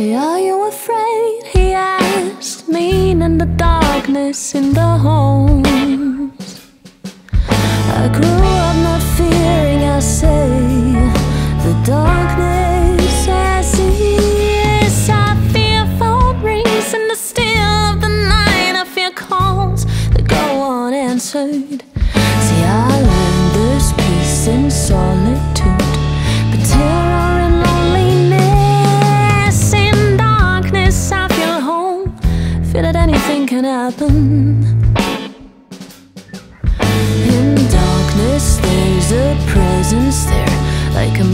Say, are you afraid? He asked, meaning the darkness in the homes. I grew up not fearing, I say, the darkness. As feel that anything can happen. In darkness, there's a presence there, like a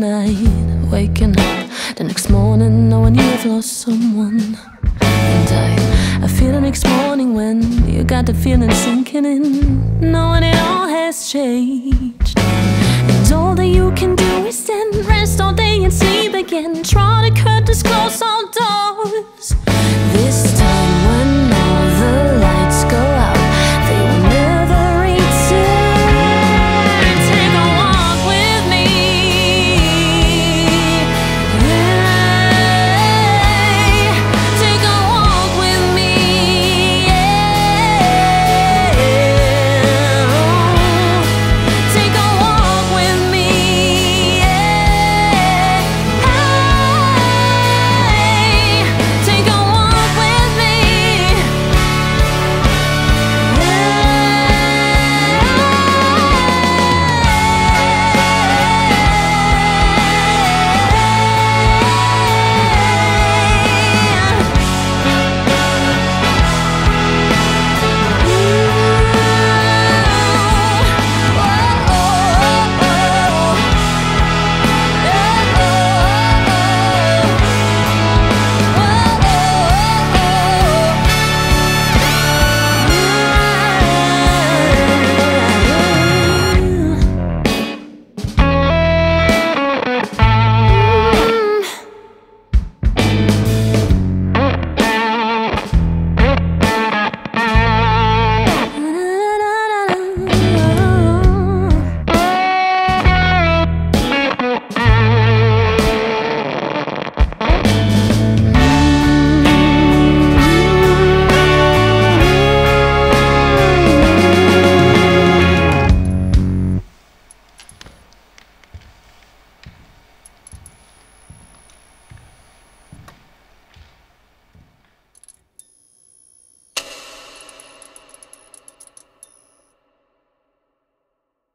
night, waking up the next morning knowing you've lost someone. And I, I feel the next morning when you got the feeling sinking in, knowing it all has changed. And all that you can do